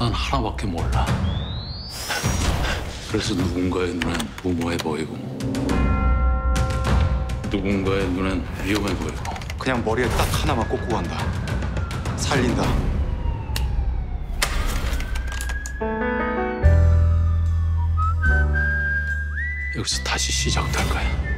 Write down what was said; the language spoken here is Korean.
난 하나밖에 몰라. 그래서 누군가의 눈엔 무모해 보이고 누군가의 눈엔 위험해 보이고 그냥 머리에 딱 하나만 꽂고 간다. 살린다. 여기서 다시 시작될 거야.